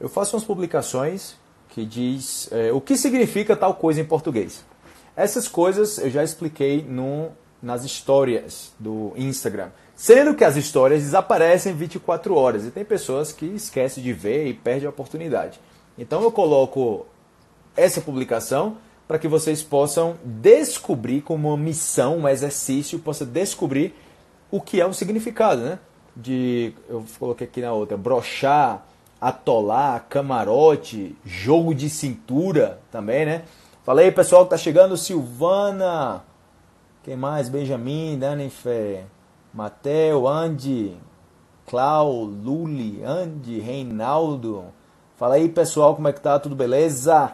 eu faço umas publicações que diz é, o que significa tal coisa em português. Essas coisas eu já expliquei no, nas histórias do Instagram. Sendo que as histórias desaparecem 24 horas e tem pessoas que esquecem de ver e perdem a oportunidade. Então eu coloco essa publicação para que vocês possam descobrir como uma missão, um exercício, possa descobrir o que é o significado, né? De, eu coloquei aqui na outra, brochar, atolar, camarote, jogo de cintura também, né? Fala aí, pessoal que tá chegando, Silvana, quem mais? Benjamin, Danifer, Mateu, Andy, Clau, Luli, Andy, Reinaldo. Fala aí, pessoal, como é que tá? Tudo beleza?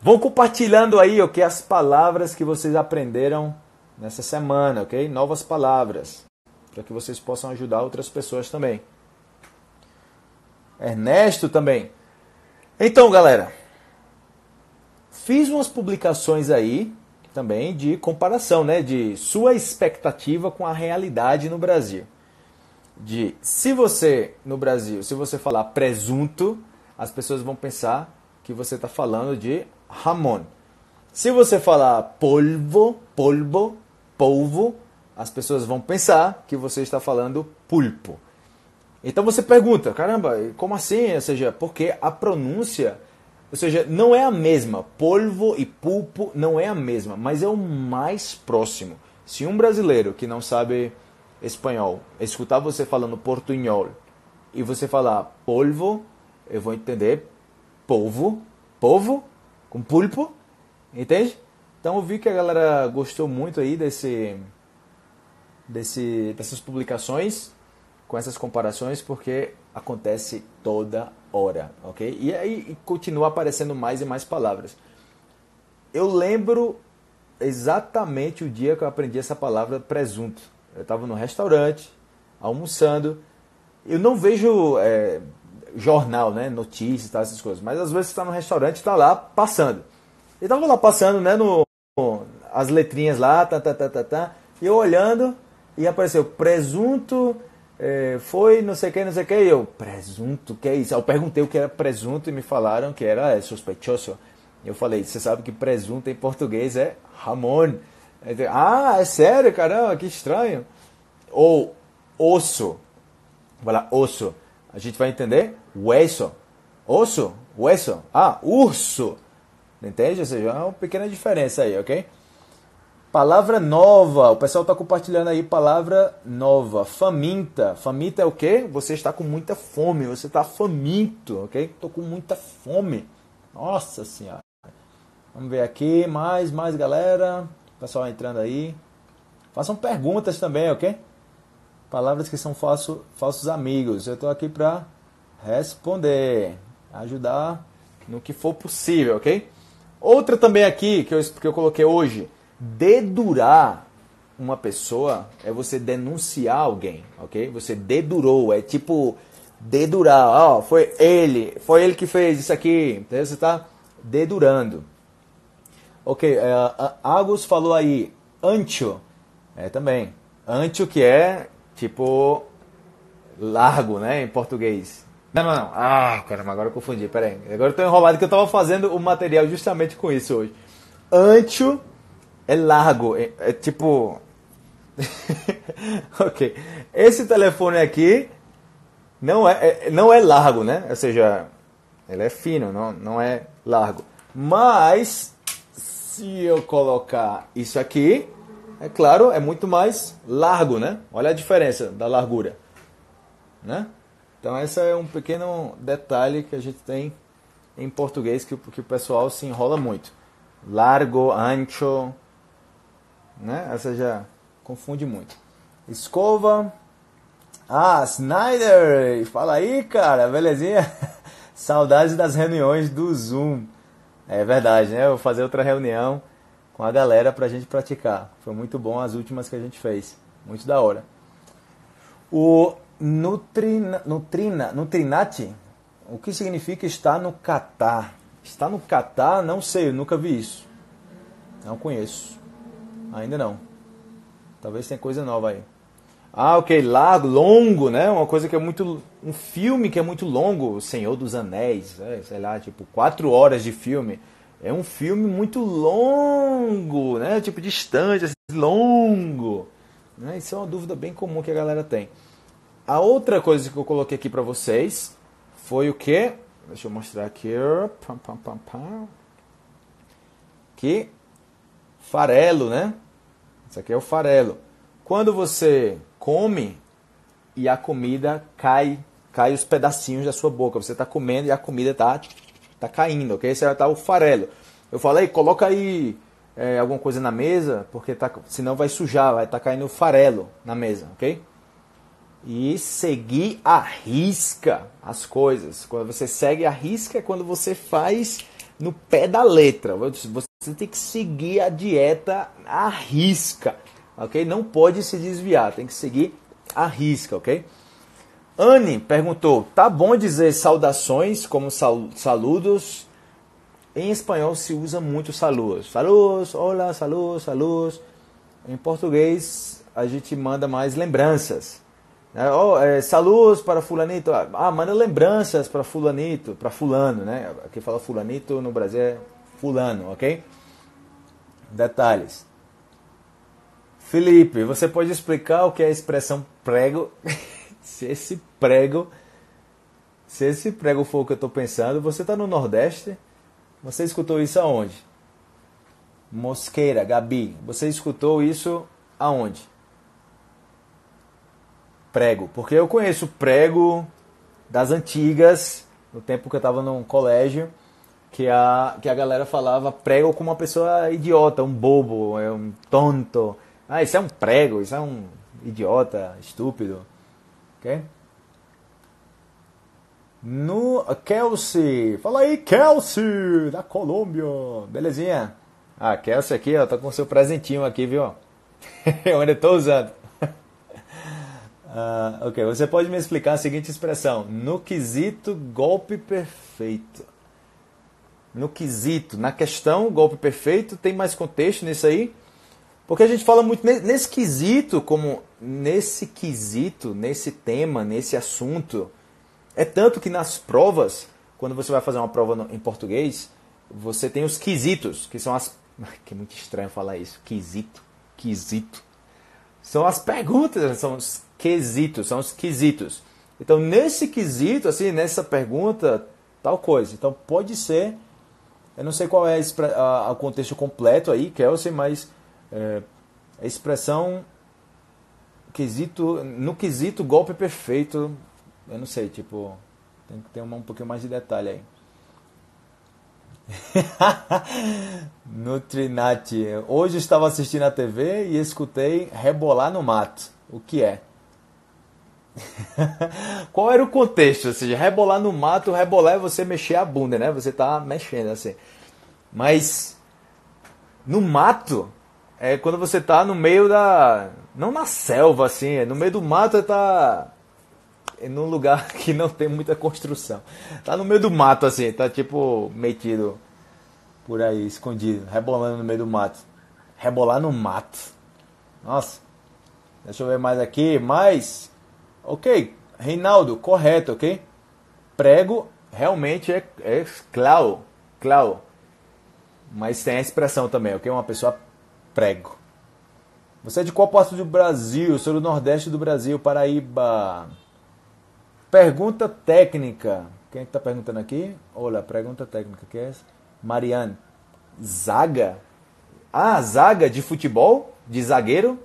Vão compartilhando aí, ok? As palavras que vocês aprenderam nessa semana, ok? Novas palavras. Para que vocês possam ajudar outras pessoas também. Ernesto também. Então, galera. Fiz umas publicações aí também de comparação, né? De sua expectativa com a realidade no Brasil. De se você, no Brasil, se você falar presunto, as pessoas vão pensar que você está falando de Ramon. Se você falar polvo, polvo, polvo, as pessoas vão pensar que você está falando pulpo. Então você pergunta, caramba, como assim? Ou seja, porque a pronúncia, ou seja, não é a mesma. Polvo e pulpo não é a mesma, mas é o mais próximo. Se um brasileiro que não sabe espanhol escutar você falando portunhol e você falar polvo, eu vou entender polvo, povo, com pulpo, entende? Então eu vi que a galera gostou muito aí desse, desse, dessas publicações com essas comparações porque acontece toda hora, ok? E aí continua aparecendo mais e mais palavras. Eu lembro exatamente o dia que eu aprendi essa palavra presunto. Eu estava no restaurante, almoçando. Eu não vejo é, jornal, né? Notícias, tá, essas coisas. Mas às vezes está no restaurante e está lá passando. E tava lá passando, né? No, as letrinhas lá, tá, tá, tá, tá, tá. E eu olhando e apareceu presunto. É, foi não sei o que, não sei o que. E eu, presunto, que é isso? Eu perguntei o que era presunto e me falaram que era é, sospechoso. Eu falei, você sabe que presunto em português é Ramon. Ah, é sério? Caramba, que estranho. Ou osso. Vai lá, osso. A gente vai entender hueso. Osso, hueso. Ah, urso. Entende? Ou seja, é uma pequena diferença aí, ok? Palavra nova. O pessoal está compartilhando aí palavra nova. Faminta. Faminta é o quê? Você está com muita fome. Você está faminto, ok? Estou com muita fome. Nossa senhora. Vamos ver aqui. Mais, mais galera. Pessoal entrando aí. Façam perguntas também, ok? Palavras que são falso, falsos amigos. Eu estou aqui para responder, ajudar no que for possível, ok? Outra também aqui que eu, que eu coloquei hoje, dedurar uma pessoa é você denunciar alguém, ok? Você dedurou, é tipo dedurar, ó, oh, foi ele, foi ele que fez isso aqui, entendeu? Você está dedurando. Ok, uh, Agus falou aí, ancho, é também, ancho que é Tipo, largo, né, em português. Não, não, não. Ah, caramba, agora eu confundi. Pera aí. Agora eu tô enrolado que eu tava fazendo o material justamente com isso hoje. Ancho é largo. É, é tipo. ok. Esse telefone aqui não é, é, não é largo, né? Ou seja, ele é fino, não, não é largo. Mas, se eu colocar isso aqui, é claro, é muito mais largo, né? Olha a diferença da largura, né? Então esse é um pequeno detalhe que a gente tem em português que, que o pessoal se enrola muito. Largo, ancho, né? Essa já confunde muito. Escova. Ah, Snyder! Fala aí, cara, belezinha? Saudades das reuniões do Zoom. É verdade, né? Eu vou fazer outra reunião com a galera para a gente praticar. Foi muito bom as últimas que a gente fez. Muito da hora. O Nutrina, Nutrina, Nutrinati, o que significa estar no Catar? Está no Catar? Não sei, eu nunca vi isso. Não conheço. Ainda não. Talvez tenha coisa nova aí. Ah, ok, largo, longo, né? Uma coisa que é muito. Um filme que é muito longo, O Senhor dos Anéis, é, sei lá, tipo, quatro horas de filme. É um filme muito longo, né? Tipo, distante, assim, longo. Né? Isso é uma dúvida bem comum que a galera tem. A outra coisa que eu coloquei aqui para vocês foi o que? Deixa eu mostrar aqui. Pam, pam, pam, pam. Que farelo, né? Isso aqui é o farelo. Quando você come e a comida cai, cai os pedacinhos da sua boca. Você está comendo e a comida está tá caindo, ok? Esse tá o farelo. Eu falei, coloca aí é, alguma coisa na mesa, porque tá, senão vai sujar, vai estar tá caindo farelo na mesa, ok? E seguir a risca as coisas. Quando você segue a risca é quando você faz no pé da letra. Você tem que seguir a dieta à risca ok? Não pode se desviar, tem que seguir a risca, ok? Anne perguntou: tá bom dizer saudações como sal saludos? Em espanhol se usa muito saludos. Saludos, olá, saludos, saludos. Em português a gente manda mais lembranças. É, oh, é, saludos para fulanito. Ah, manda lembranças para fulanito, para fulano, né? Aqui fala fulanito, no Brasil é fulano, ok? Detalhes. Felipe, você pode explicar o que é a expressão prego? se esse prego, se esse prego for o que eu estou pensando, você está no Nordeste? Você escutou isso aonde? Mosqueira, Gabi, você escutou isso aonde? Prego, porque eu conheço prego das antigas, no tempo que eu estava no colégio, que a, que a galera falava prego como uma pessoa idiota, um bobo, é um tonto. Ah, isso é um prego, isso é um idiota, estúpido. Ok? No Kelsey, fala aí Kelsey, da Colômbia, belezinha? Ah, Kelsey aqui, ó, tá com seu presentinho aqui, viu? Eu ainda estou usando. uh, ok, você pode me explicar a seguinte expressão: no quesito golpe perfeito. No quesito, na questão golpe perfeito, tem mais contexto nisso aí? Porque a gente fala muito nesse quesito, como nesse quesito, nesse tema, nesse assunto. É tanto que nas provas, quando você vai fazer uma prova em português, você tem os quesitos, que são as. Que é muito estranho falar isso. Quesito. Quesito. São as perguntas, são os quesitos, são os quesitos. Então, nesse quesito, assim, nessa pergunta, tal coisa. Então, pode ser. Eu não sei qual é o contexto completo aí, Kelsey, mas é, a expressão quesito, no quesito golpe perfeito, eu não sei, tipo, tem que ter um, um pouquinho mais de detalhe aí. Nutrinati. Hoje estava assistindo a TV e escutei rebolar no mato. O que é? Qual era o contexto? Ou seja, rebolar no mato, rebolar é você mexer a bunda, né? Você tá mexendo assim. Mas no mato, é quando você tá no meio da. Não na selva, assim, é no meio do mato você tá. Num lugar que não tem muita construção. Tá no meio do mato, assim, tá tipo metido por aí, escondido, rebolando no meio do mato. Rebolar no mato. Nossa. Deixa eu ver mais aqui. Mais. Ok. Reinaldo, correto, ok? Prego realmente é, é claro. Claro. Mas tem a expressão também, ok? Uma pessoa prego. Você é de qual parte do Brasil? Sou do Nordeste do Brasil, Paraíba. Pergunta técnica. Quem está perguntando aqui? Olha, pergunta técnica. Que é essa? Mariane. Zaga? Ah, zaga de futebol? De zagueiro?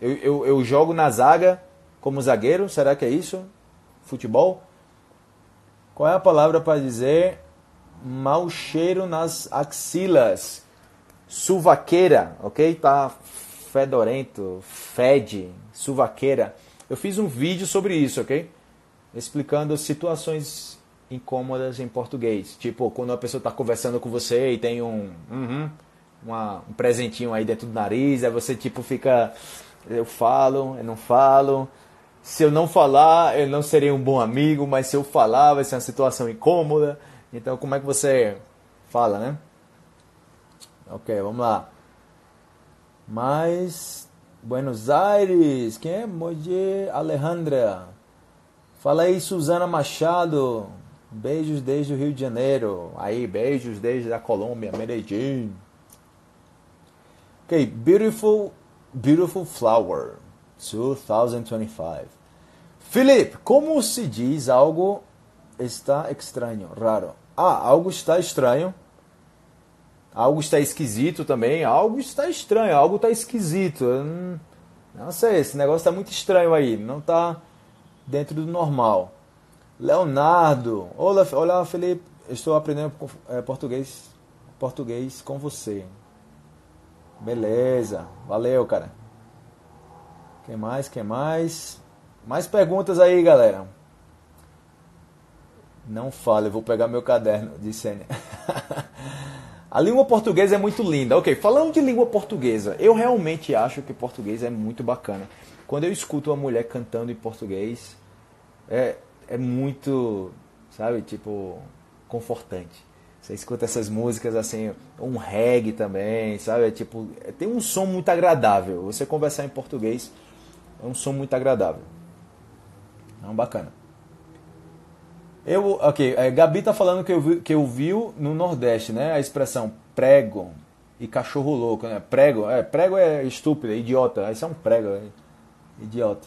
Eu, eu, eu jogo na zaga como zagueiro? Será que é isso? Futebol? Qual é a palavra para dizer mau cheiro nas axilas? suvaqueira, ok? Tá fedorento, fede, suvaqueira. Eu fiz um vídeo sobre isso, ok? Explicando situações incômodas em português. Tipo, quando a pessoa está conversando com você e tem um, uhum, uma, um presentinho aí dentro do nariz, aí você tipo fica, eu falo, eu não falo. Se eu não falar, eu não serei um bom amigo, mas se eu falar, vai ser uma situação incômoda. Então, como é que você fala, né? Ok, vamos lá. Mas Buenos Aires. Quem é? Moje Alejandra. Fala aí, Suzana Machado. Beijos desde o Rio de Janeiro. Aí, beijos desde a Colômbia, Medellín. Ok, beautiful, beautiful flower. 2025. Felipe, como se diz algo está estranho, raro? Ah, algo está estranho. Algo está esquisito também. Algo está estranho, algo está esquisito. Não, não sei, esse negócio está muito estranho aí. Não está dentro do normal. Leonardo, olá, olá Felipe, estou aprendendo é, português, português com você. Beleza, valeu, cara. Quem mais? Quem mais? Mais perguntas aí, galera. Não fale, eu vou pegar meu caderno, disse Sênia. A língua portuguesa é muito linda. Ok, falando de língua portuguesa, eu realmente acho que português é muito bacana. Quando eu escuto uma mulher cantando em português, é, é muito, sabe, tipo, confortante. Você escuta essas músicas assim, um reggae também, sabe? É, tipo, tem um som muito agradável. Você conversar em português é um som muito agradável. É um bacana. Eu, ok, é, Gabi tá falando que eu, vi, que eu viu no Nordeste, né? A expressão prego e cachorro louco, né? Prego, é, prego é estúpido, é idiota. Isso é um prego, é idiota.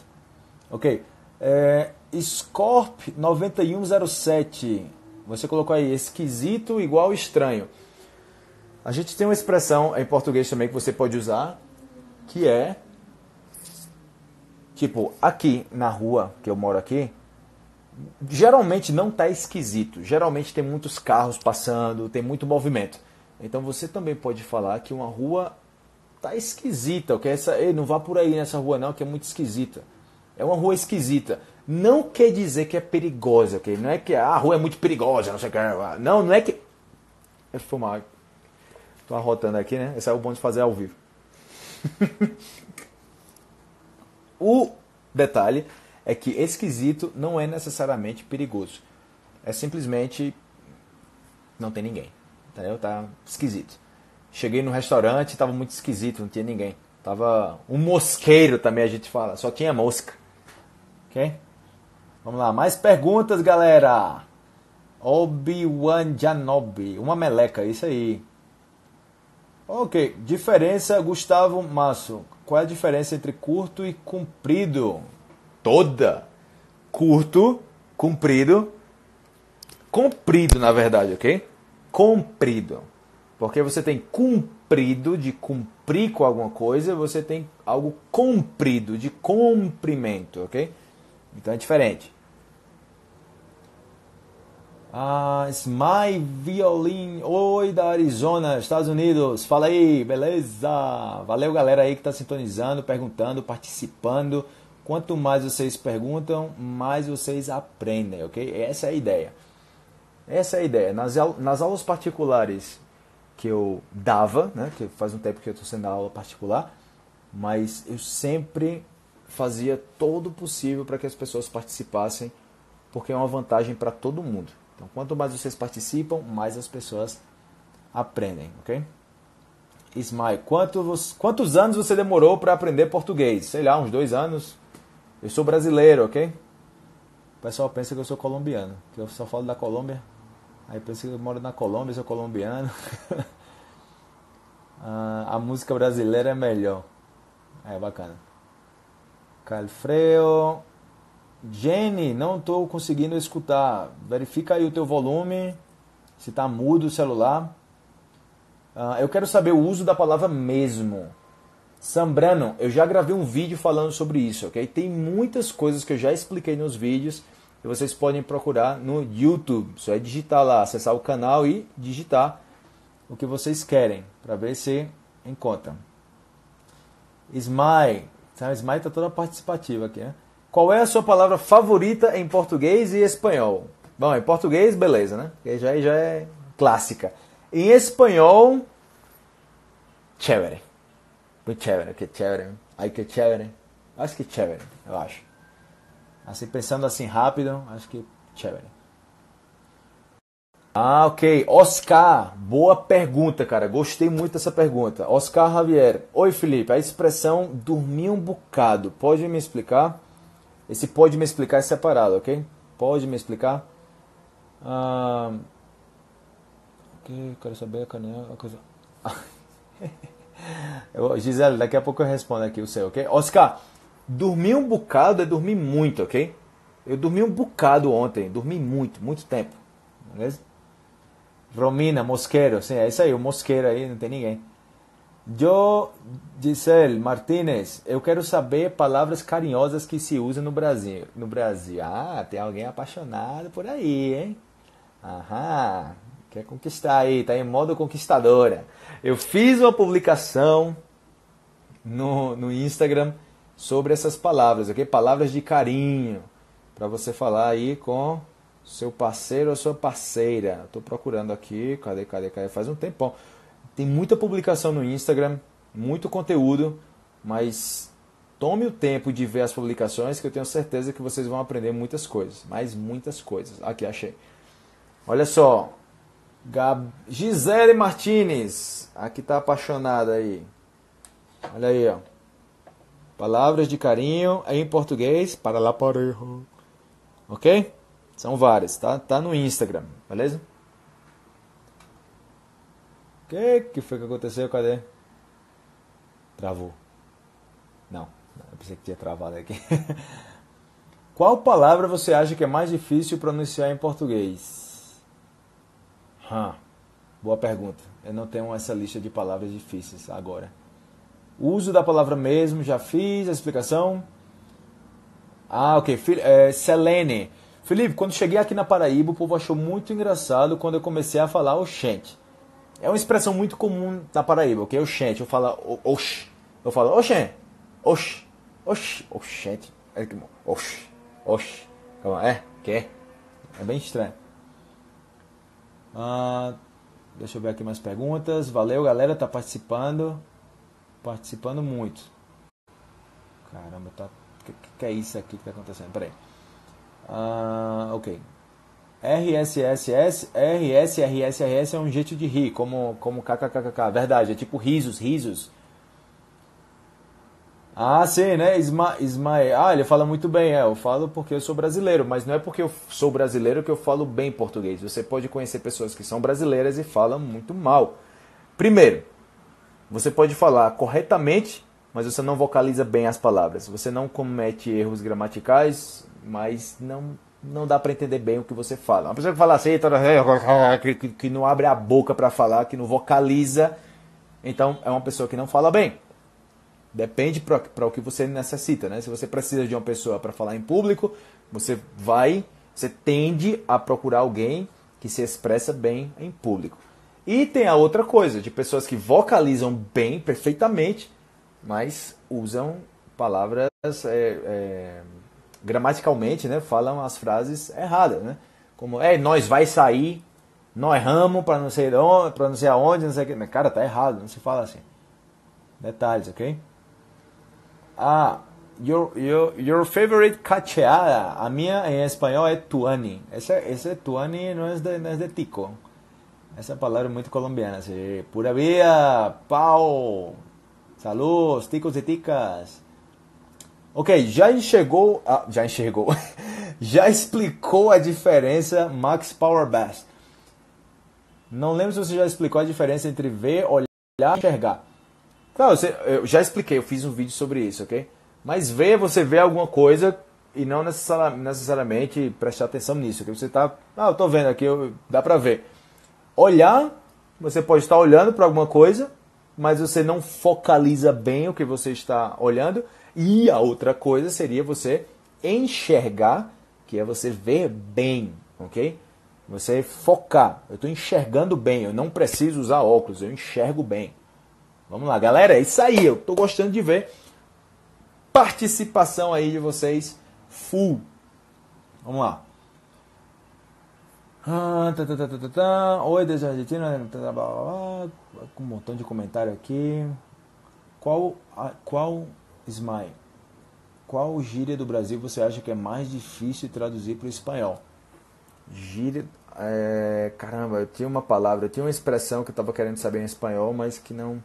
Ok. É, Scorp 9107. Você colocou aí esquisito igual estranho. A gente tem uma expressão em português também que você pode usar, que é tipo, aqui na rua que eu moro aqui, geralmente não está esquisito. Geralmente tem muitos carros passando, tem muito movimento. Então você também pode falar que uma rua tá esquisita, ok? Essa, ei, não vá por aí nessa rua não, que é muito esquisita. É uma rua esquisita. Não quer dizer que é perigosa, ok? Não é que ah, a rua é muito perigosa, não sei o que. Não, não é que. É fumar. Tô arrotando aqui, né? Esse é o bom de fazer ao vivo. o detalhe é que esquisito não é necessariamente perigoso. É simplesmente não tem ninguém. Entendeu? Tá esquisito. Cheguei no restaurante, estava muito esquisito, não tinha ninguém. Tava um mosqueiro também a gente fala, só tinha mosca. OK? Vamos lá, mais perguntas, galera. Obi-Wan Janobi, uma meleca, isso aí. Ok, diferença, Gustavo Masso. Qual é a diferença entre curto e comprido? toda. Curto, comprido. Comprido, na verdade, ok? Comprido. Porque você tem cumprido, de cumprir com alguma coisa, você tem algo comprido, de comprimento, ok? Então é diferente. Ah, My Violin. Oi, da Arizona, Estados Unidos. Fala aí, beleza? Valeu, galera aí que está sintonizando, perguntando, participando. Quanto mais vocês perguntam, mais vocês aprendem, ok? Essa é a ideia. Essa é a ideia. Nas, nas aulas particulares que eu dava, né, que faz um tempo que eu estou sendo aula particular, mas eu sempre fazia todo o possível para que as pessoas participassem, porque é uma vantagem para todo mundo. Então, quanto mais vocês participam, mais as pessoas aprendem, ok? Ismael, quantos, quantos anos você demorou para aprender português? Sei lá, uns dois anos, eu sou brasileiro, ok? O pessoal pensa que eu sou colombiano, que eu só falo da Colômbia. Aí pensa que eu moro na Colômbia, sou colombiano. ah, a música brasileira é melhor. É bacana. Calfreo. Jenny, não estou conseguindo escutar. Verifica aí o teu volume, se está mudo o celular. Uh, eu quero saber o uso da palavra mesmo. Sambrano, eu já gravei um vídeo falando sobre isso, ok? Tem muitas coisas que eu já expliquei nos vídeos e vocês podem procurar no YouTube. Só é digitar lá, acessar o canal e digitar o que vocês querem para ver se encontram. Smile, Smile está toda participativa aqui, né? Qual é a sua palavra favorita em português e espanhol? Bom, em português, beleza, né? Porque já, já é clássica. Em espanhol, chévere. Muito chévere, que chévere. Ai, que chévere. Acho que chévere, eu acho. Assim, pensando assim rápido, acho que chévere. Ah, ok. Oscar, boa pergunta, cara. Gostei muito dessa pergunta. Oscar Javier. Oi, Felipe. A expressão dormir um bocado, pode me explicar? Esse pode me explicar é separado, ok? Pode me explicar? Ah, quero saber a canela. A coisa... Gisele, daqui a pouco eu respondo aqui o seu, ok? Oscar, dormir um bocado é dormir muito, ok? Eu dormi um bocado ontem, dormi muito, muito tempo. Beleza? Romina, Mosqueiro, sim, é isso aí, o Mosqueiro aí, não tem ninguém. Jo, Gisele Martinez, eu quero saber palavras carinhosas que se usam no Brasil. No Brasil, ah, tem alguém apaixonado por aí, hein? Aham, quer conquistar aí, tá em modo conquistadora. Eu fiz uma publicação no, no Instagram sobre essas palavras, ok? Palavras de carinho para você falar aí com seu parceiro ou sua parceira. Estou procurando aqui, cadê, cadê, cadê? Faz um tempão. Tem muita publicação no Instagram, muito conteúdo, mas tome o tempo de ver as publicações que eu tenho certeza que vocês vão aprender muitas coisas, mais muitas coisas. Aqui achei. Olha só, Gab... Gisele Martinez, aqui tá apaixonada aí. Olha aí, ó. Palavras de carinho em português para lá para Ok? São várias, tá? Tá no Instagram, beleza? O que, que foi que aconteceu? Cadê? Travou. Não, eu pensei que tinha travado aqui. Qual palavra você acha que é mais difícil pronunciar em português? Hum, boa pergunta. Eu não tenho essa lista de palavras difíceis agora. O uso da palavra mesmo, já fiz a explicação. Ah, ok. É, Selene. Felipe, quando cheguei aqui na Paraíba, o povo achou muito engraçado quando eu comecei a falar oxente. É uma expressão muito comum na Paraíba, ok? Oxente. Eu falo ox. Eu falo oxente. Ox. Ox. Oxente. É ox. Ox. Calma, é? Que? É bem estranho. Ah, deixa eu ver aqui mais perguntas. Valeu, galera, tá participando. Participando muito. Caramba, tá que, que é isso aqui que está acontecendo? Peraí. Ah, ok. RSSS, RSRSRS é um jeito de rir, como, como kkkk. Verdade, é tipo risos, risos. Ah, sim, né? Isma, Ismael. Ah, ele fala muito bem. É, eu falo porque eu sou brasileiro, mas não é porque eu sou brasileiro que eu falo bem português. Você pode conhecer pessoas que são brasileiras e falam muito mal. Primeiro, você pode falar corretamente mas você não vocaliza bem as palavras. Você não comete erros gramaticais, mas não não dá para entender bem o que você fala. Uma pessoa que fala assim, que, que não abre a boca para falar, que não vocaliza, então é uma pessoa que não fala bem. Depende para o que você necessita, né? Se você precisa de uma pessoa para falar em público, você vai, você tende a procurar alguém que se expressa bem em público. E tem a outra coisa, de pessoas que vocalizam bem, perfeitamente, mas usam palavras é, é, gramaticalmente, né? Falam as frases erradas, né? Como é, nós vai sair, nós ramos para não sei onde, para não sei aonde, não sei o que. Cara, tá errado, não se fala assim. Detalhes, ok? Ah, your, your, your favorite cacheada. A minha em espanhol é tuani. Esse, esse tuani não é de, não é de tico. Essa palavra é muito colombiana. Assim, pura vida, pau, Saludos, ticos e ticas. Ok, já enxergou. Ah, já enxergou. já explicou a diferença Max Power Best. Não lembro se você já explicou a diferença entre ver, olhar e enxergar. Claro, eu já expliquei, eu fiz um vídeo sobre isso, ok? Mas ver, você vê alguma coisa e não necessariamente prestar atenção nisso. Que você tá, ah, eu tô vendo aqui, eu, dá pra ver. Olhar, você pode estar olhando para alguma coisa mas você não focaliza bem o que você está olhando. E a outra coisa seria você enxergar, que é você ver bem, ok? Você focar. Eu estou enxergando bem, eu não preciso usar óculos, eu enxergo bem. Vamos lá, galera, é isso aí. Eu estou gostando de ver participação aí de vocês full. Vamos lá. Ah, tá, tá, tá. Oi, desde a Argentina. Tá, com um montão de comentário aqui. Qual, qual Smile? Qual gíria do Brasil você acha que é mais difícil traduzir para o espanhol? Gíria. É, caramba, eu tinha uma palavra, eu tinha uma expressão que eu estava querendo saber em espanhol, mas que não.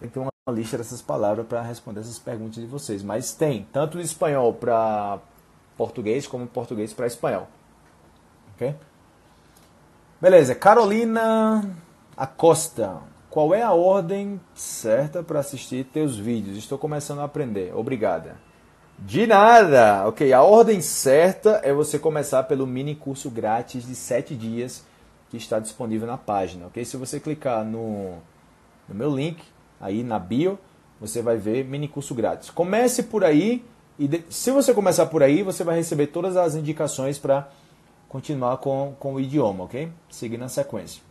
Tem que ter uma lista dessas palavras para responder essas perguntas de vocês. Mas tem, tanto de espanhol para português como português para espanhol. Ok? Beleza, Carolina Acosta. Qual é a ordem certa para assistir teus vídeos? Estou começando a aprender. Obrigada. De nada! Ok, a ordem certa é você começar pelo mini curso grátis de 7 dias que está disponível na página. Ok? Se você clicar no, no meu link, aí na bio, você vai ver mini curso grátis. Comece por aí e de, se você começar por aí, você vai receber todas as indicações para continuar com, com o idioma, ok? Seguir na sequência.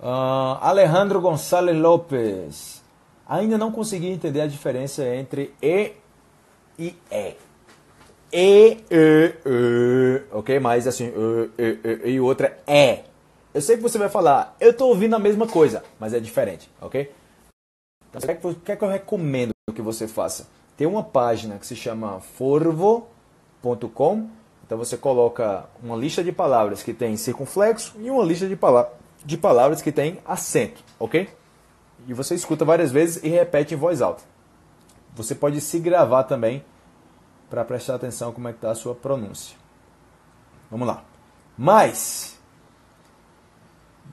Uh, Alejandro Gonçalves Lopes. Ainda não consegui entender a diferença entre E e E. E, E, E, ok? Mas assim, E, E, E, e outra é. Eu sei que você vai falar, eu estou ouvindo a mesma coisa, mas é diferente, ok? Então, o que é que eu recomendo que você faça? Tem uma página que se chama forvo.com. Então você coloca uma lista de palavras que tem circunflexo e uma lista de palavras de palavras que tem acento, ok? E você escuta várias vezes e repete em voz alta. Você pode se gravar também para prestar atenção como é que está a sua pronúncia. Vamos lá. Mas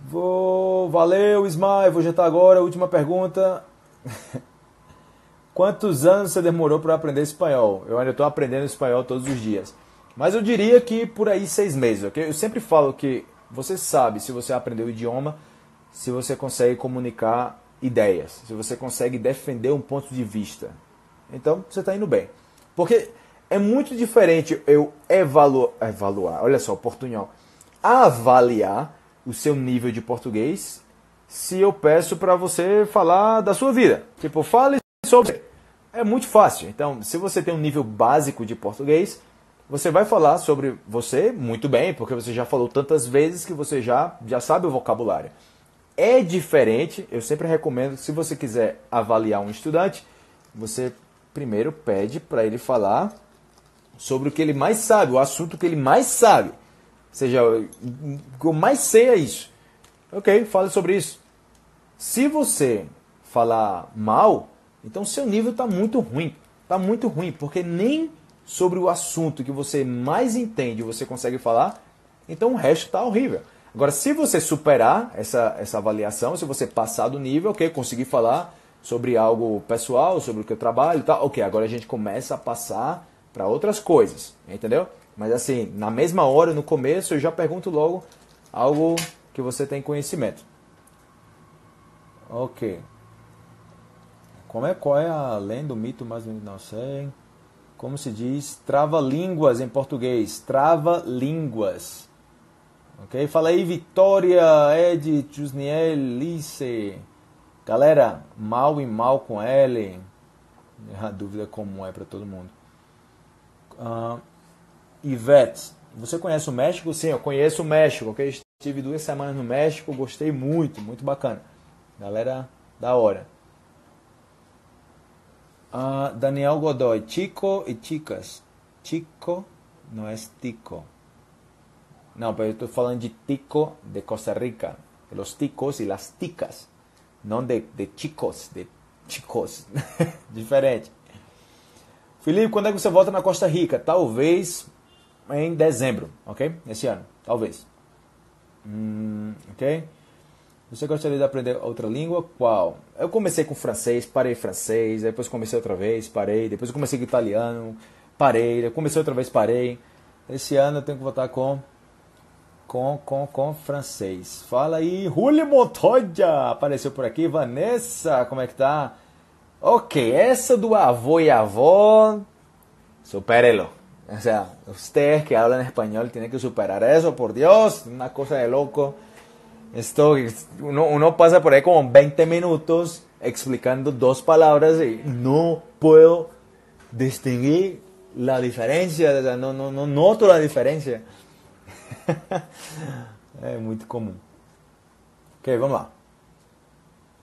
vou valeu, Ismael, vou jantar agora. Última pergunta. Quantos anos você demorou para aprender espanhol? Eu ainda estou aprendendo espanhol todos os dias. Mas eu diria que por aí seis meses, ok? Eu sempre falo que você sabe se você aprendeu o idioma, se você consegue comunicar ideias, se você consegue defender um ponto de vista. Então você está indo bem. Porque é muito diferente eu evaluar, evaluar olha só, portunhol, avaliar o seu nível de português se eu peço para você falar da sua vida. Tipo, fale sobre. É muito fácil. Então, se você tem um nível básico de português, você vai falar sobre você muito bem, porque você já falou tantas vezes que você já, já sabe o vocabulário. É diferente, eu sempre recomendo, se você quiser avaliar um estudante, você primeiro pede para ele falar sobre o que ele mais sabe, o assunto que ele mais sabe. Ou seja, o que eu mais sei é isso. Ok, fale sobre isso. Se você falar mal, então seu nível está muito ruim. Está muito ruim, porque nem sobre o assunto que você mais entende você consegue falar, então o resto está horrível. Agora, se você superar essa, essa avaliação, se você passar do nível, ok, conseguir falar sobre algo pessoal, sobre o que eu trabalho tal, ok, agora a gente começa a passar para outras coisas, entendeu? Mas assim, na mesma hora, no começo, eu já pergunto logo algo que você tem conhecimento. Ok. Como é, qual é a lenda, o mito mais não sei como se diz, trava-línguas em português, trava-línguas. Ok? Fala aí, Vitória, Ed, Chusniel, Lice. Galera, mal e mal com L. É a dúvida comum é para todo mundo. Uh, Ivete, você conhece o México? Sim, eu conheço o México, ok? Estive duas semanas no México, gostei muito, muito bacana. Galera, da hora. Daniel Godoy, chico y chicas. Chico no es tico. No, pero yo estoy falando de tico de Costa Rica. Los ticos y las ticas. Não de, de chicos, de chicos. Diferente. Felipe, quando é que você volta na Costa Rica? Talvez em dezembro, ok? Esse ano, talvez. Hum, ok? Você gostaria de aprender outra língua? Qual? Eu comecei com francês, parei francês, depois comecei outra vez, parei, depois comecei com italiano, parei, comecei outra vez, parei. Esse ano eu tenho que voltar com com com com francês. Fala aí, Julio Montoya apareceu por aqui, Vanessa, como é que tá? Ok, essa do avô e avó, supérelo. O sea, ustedes que hablan español tienen que superar eso, por Dios, una cosa de loco. Esto, uno, uno pasa por ahí como 20 minutos explicando dos palabras y no puedo distinguir la diferencia, no, no, no noto la diferencia. é muito comum. Ok, vamos lá.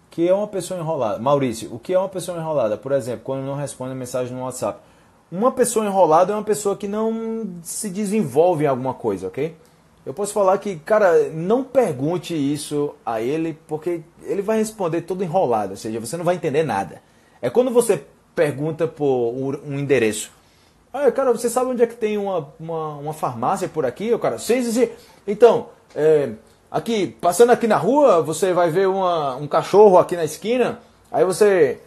O que é uma pessoa enrolada? Maurício, o que é uma pessoa enrolada? Por exemplo, quando não responde mensagem no WhatsApp. Uma pessoa enrolada é uma pessoa que não se desenvolve em alguma coisa, ok? Eu posso falar que, cara, não pergunte isso a ele, porque ele vai responder todo enrolado, ou seja, você não vai entender nada. É quando você pergunta por um endereço. Ah, cara, você sabe onde é que tem uma, uma, uma farmácia por aqui? O cara, sim, sim, sim. Então, é, aqui, passando aqui na rua, você vai ver uma, um cachorro aqui na esquina, aí você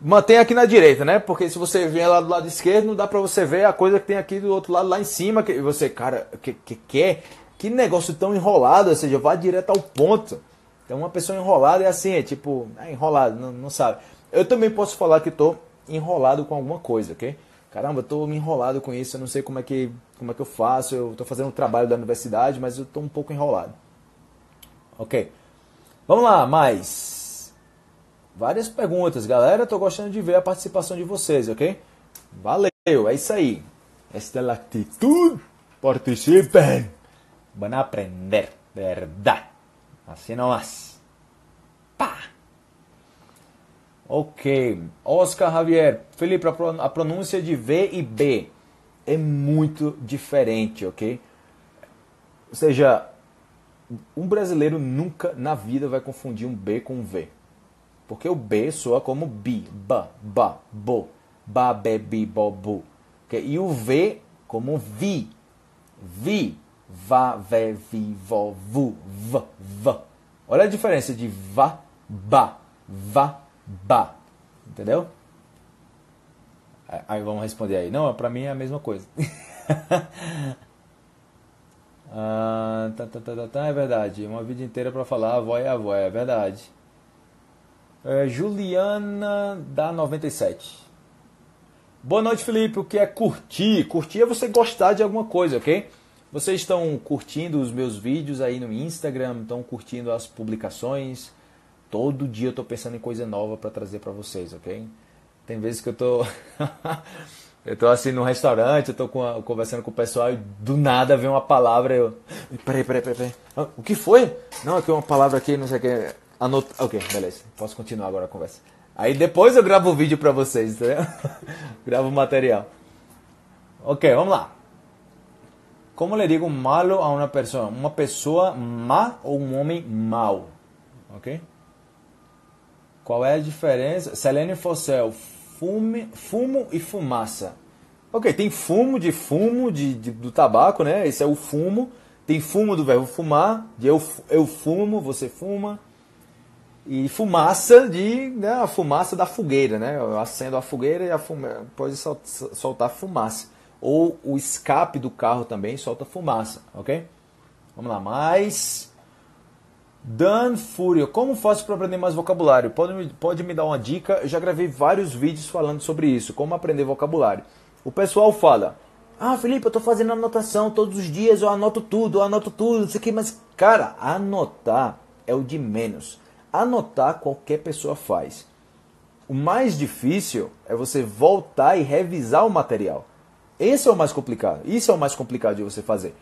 mantém aqui na direita, né? Porque se você vier lá do lado esquerdo, não dá pra você ver a coisa que tem aqui do outro lado, lá em cima, que você, cara, que, que quer? Que negócio tão enrolado, ou seja, vá direto ao ponto. Então uma pessoa enrolada é assim, é tipo, é enrolado, não, não sabe. Eu também posso falar que estou enrolado com alguma coisa, ok? Caramba, estou me enrolado com isso, eu não sei como é que, como é que eu faço, eu estou fazendo um trabalho da universidade, mas eu estou um pouco enrolado. Ok. Vamos lá, mais várias perguntas, galera. Estou gostando de ver a participação de vocês, ok? Valeu, é isso aí. Esta é a atitude. Participem. Van a aprender, verdade. Assim nomás. Pá! Ok. Oscar Javier. Felipe, a pronúncia de V e B é muito diferente, ok? Ou seja, um brasileiro nunca na vida vai confundir um B com um V. Porque o B soa como bi, ba, ba, bo, ba, be, bi, bo, bu. Okay? E o V como vi, vi va, ve, vi, vo, vu, v, v. Olha a diferença de va, ba, va, ba. Entendeu? Aí vamos responder aí. Não, para mim é a mesma coisa. ah, tá, tá, tá, tá, é verdade. Uma vida inteira para falar avó é avó, é verdade. É, Juliana da 97. Boa noite, Felipe. O que é curtir? Curtir é você gostar de alguma coisa, ok? Vocês estão curtindo os meus vídeos aí no Instagram, estão curtindo as publicações. Todo dia eu estou pensando em coisa nova para trazer para vocês, ok? Tem vezes que eu tô eu tô assim num restaurante, eu tô com, conversando com o pessoal e do nada vem uma palavra eu peraí, peraí, peraí, peraí. Ah, o que foi? Não, aqui uma palavra aqui, não sei o que. Anota. Ok, beleza. Posso continuar agora a conversa. Aí depois eu gravo o vídeo para vocês, entendeu? gravo o material. Ok, vamos lá. Como le digo malo a uma pessoa? Uma pessoa má ou um homem mau? Ok? Qual é a diferença? Selene Fossel, fume, fumo e fumaça. Ok, tem fumo de fumo de, de, do tabaco, né? Esse é o fumo. Tem fumo do verbo fumar, de eu, eu fumo, você fuma. E fumaça de né, a fumaça da fogueira, né? Eu acendo a fogueira e a fumaça pode soltar fumaça ou o escape do carro também solta fumaça, ok? Vamos lá, mais. Dan Fúria, como faço para aprender mais vocabulário? Pode, pode me dar uma dica? Eu já gravei vários vídeos falando sobre isso, como aprender vocabulário. O pessoal fala, ah, Felipe, eu estou fazendo anotação todos os dias, eu anoto tudo, eu anoto tudo, não sei o que, mas, cara, anotar é o de menos. Anotar qualquer pessoa faz. O mais difícil é você voltar e revisar o material. Esse é o mais complicado. Isso é o mais complicado de você fazer.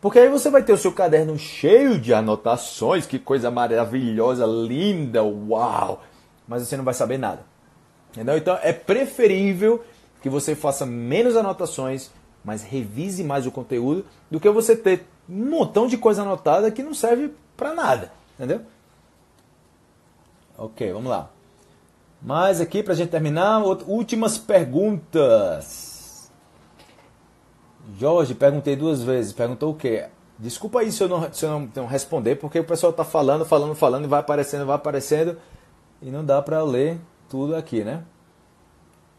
Porque aí você vai ter o seu caderno cheio de anotações, que coisa maravilhosa, linda, uau! Mas você não vai saber nada. Entendeu? Então é preferível que você faça menos anotações, mas revise mais o conteúdo, do que você ter um montão de coisa anotada que não serve para nada. Entendeu? Ok, vamos lá. Mais aqui para a gente terminar, últimas perguntas. Jorge, perguntei duas vezes. Perguntou o quê? Desculpa aí se eu não, se eu não, não responder, porque o pessoal está falando, falando, falando, e vai aparecendo, vai aparecendo, e não dá para ler tudo aqui, né?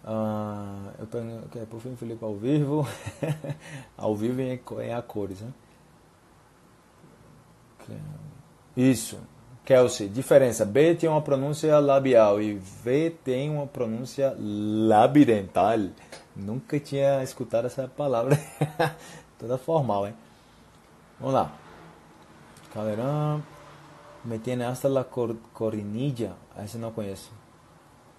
Ah, eu pergunto, por fim, Felipe, ao vivo. ao vivo em, em a cores, né? Isso. Kelsey, diferença. B tem uma pronúncia labial e V tem uma pronúncia labidental. Nunca tinha escutado essa palavra. Toda formal, hein? Vamos lá. Caldeirão. Me tiene hasta la cor corinilla. Esse não conheço.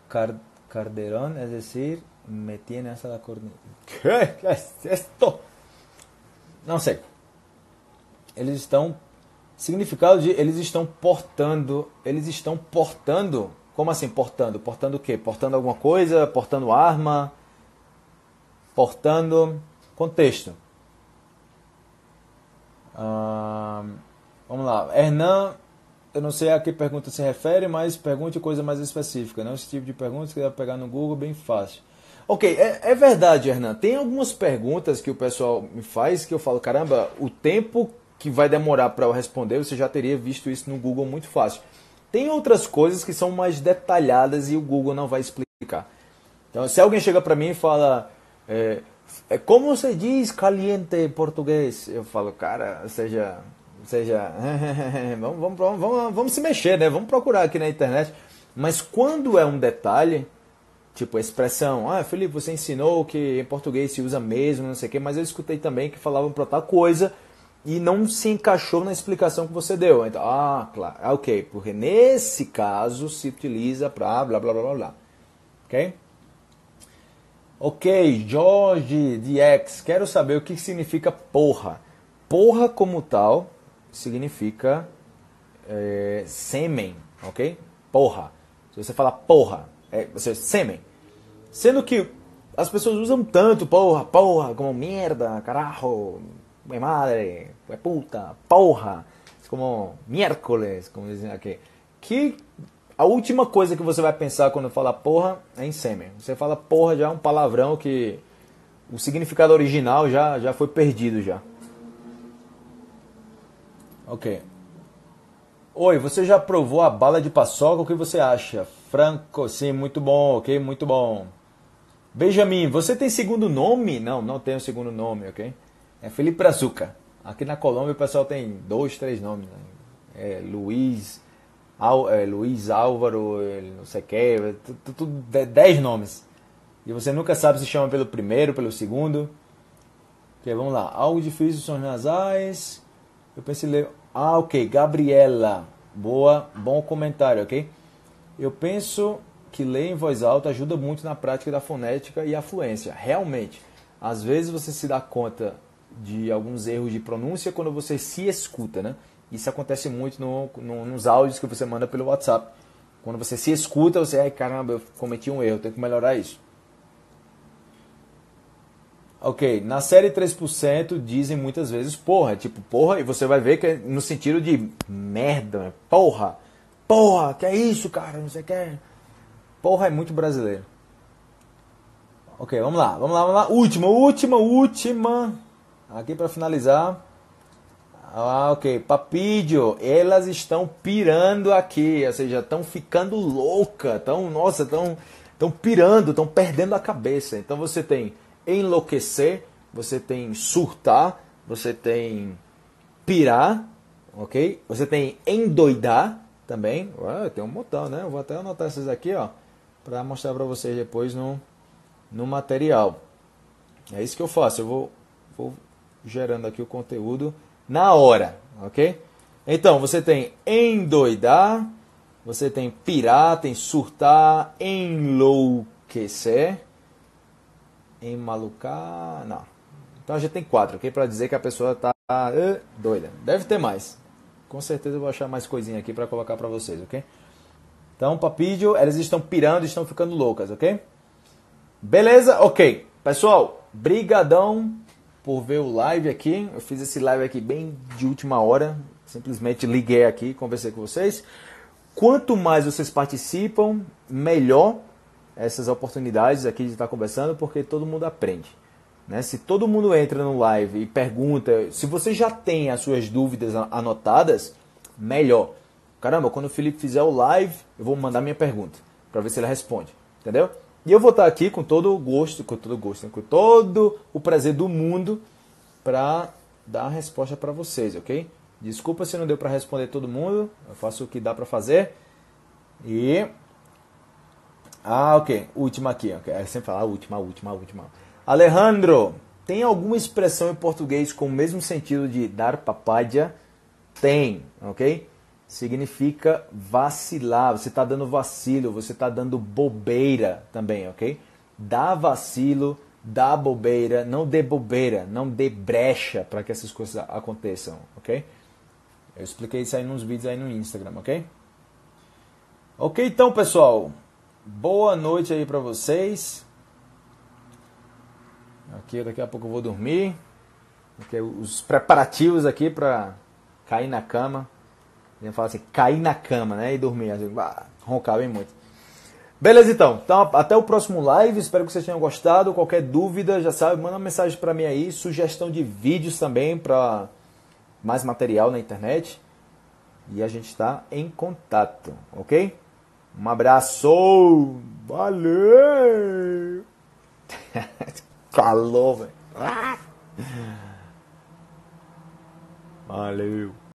Car Carderón, es decir, me tiene hasta la corinilla. Que é esto? Não sei. Eles estão significado de eles estão portando, eles estão portando, como assim portando? Portando o quê? Portando alguma coisa, portando arma, portando contexto. Vamos lá. Hernan, eu não sei a que pergunta se refere, mas pergunte coisa mais específica. Não esse tipo de pergunta que dá pegar no Google bem fácil. Ok, é, é, verdade, Hernan. Tem algumas perguntas que o pessoal me faz que eu falo, caramba, o tempo que vai demorar para eu responder, você já teria visto isso no Google muito fácil. Tem outras coisas que são mais detalhadas e o Google não vai explicar. Então, se alguém chega para mim e fala, é, é, como você diz caliente em português? Eu falo, cara, seja, seja, vamos, vamos, vamos, vamos se mexer, né? Vamos procurar aqui na internet. Mas quando é um detalhe, tipo a expressão, ah, Felipe, você ensinou que em português se usa mesmo, não sei o quê, mas eu escutei também que falavam para tal coisa e não se encaixou na explicação que você deu. Então, ah, claro, ah, ok, porque nesse caso se utiliza para blá blá blá blá blá. Ok? Ok, Jorge DX, quero saber o que significa porra. Porra como tal significa é, sêmen, ok? Porra. Se você fala porra, é você, sêmen. Sendo que as pessoas usam tanto porra, porra, como merda, carajo, é madre, é puta, porra, como miércoles, como dizem aqui, que a última coisa que você vai pensar quando fala porra é em sêmen. Você fala porra já é um palavrão que o significado original já, já foi perdido já. Ok. Oi, você já provou a bala de paçoca? O que você acha? Franco, sim, muito bom, ok? Muito bom. Benjamin, você tem segundo nome? Não, não tenho segundo nome, ok? É Felipe Brazuca. Aqui na Colômbia o pessoal tem dois, três nomes. Né? É Luiz, Al, é, Luiz Álvaro, não sei o que, tudo, dez nomes. E você nunca sabe se chama pelo primeiro, pelo segundo. Ok, vamos lá. Algo difícil são os nasais. Eu pensei ler. Ah, ok. Gabriela. Boa, bom comentário, ok? Eu penso que ler em voz alta ajuda muito na prática da fonética e a fluência. Realmente. Às vezes você se dá conta de alguns erros de pronúncia quando você se escuta, né? Isso acontece muito no, no, nos áudios que você manda pelo WhatsApp. Quando você se escuta, você, ai caramba, eu cometi um erro, tenho que melhorar isso. Ok, na série 3% dizem muitas vezes porra, tipo porra, e você vai ver que é no sentido de merda, porra, porra, que é isso, cara, não sei o que. Porra é muito brasileiro. Ok, vamos lá, vamos lá, vamos lá. Última, última, última. Aqui para finalizar. Ah, ok. Papídio, elas estão pirando aqui, ou seja, estão ficando louca, estão, nossa, estão, estão pirando, estão perdendo a cabeça. Então você tem enlouquecer, você tem surtar, você tem pirar, ok? Você tem endoidar também. Ué, tem um montão, né? Eu vou até anotar esses aqui, ó, para mostrar para vocês depois no, no material. É isso que eu faço. Eu vou, vou gerando aqui o conteúdo na hora, ok? Então, você tem endoidar, você tem pirar, tem surtar, enlouquecer, emalucar, não. Então a gente tem quatro, ok? Para dizer que a pessoa está uh, doida. Deve ter mais. Com certeza eu vou achar mais coisinha aqui para colocar para vocês, ok? Então, papídio, elas estão pirando, estão ficando loucas, ok? Beleza? Ok. Pessoal, brigadão por ver o live aqui. Eu fiz esse live aqui bem de última hora. Simplesmente liguei aqui, conversei com vocês. Quanto mais vocês participam, melhor essas oportunidades aqui de estar conversando, porque todo mundo aprende. Né? Se todo mundo entra no live e pergunta, se você já tem as suas dúvidas anotadas, melhor. Caramba, quando o Felipe fizer o live, eu vou mandar minha pergunta para ver se ele responde, entendeu? E eu vou estar aqui com todo o gosto, com todo o gosto, com todo o prazer do mundo para dar a resposta para vocês, ok? Desculpa se não deu para responder todo mundo, eu faço o que dá para fazer. E ah, ok, última aqui, ok. É sempre falar última, última, última. Alejandro, tem alguma expressão em português com o mesmo sentido de dar papaya? Tem, ok? Significa vacilar. Você está dando vacilo, você está dando bobeira também, ok? Dá vacilo, dá bobeira, não dê bobeira, não dê brecha para que essas coisas aconteçam, ok? Eu expliquei isso aí nos vídeos aí no Instagram, ok? Ok, então pessoal, boa noite aí para vocês. Aqui daqui a pouco eu vou dormir. Porque os preparativos aqui para cair na cama. A gente fala assim, cair na cama, né? E dormir. Assim, roncar bem muito. Beleza, então. Então, até o próximo live. Espero que vocês tenham gostado. Qualquer dúvida, já sabe, manda uma mensagem para mim aí. Sugestão de vídeos também para mais material na internet. E a gente está em contato, ok? Um abraço! Valeu! Calor, velho. Valeu!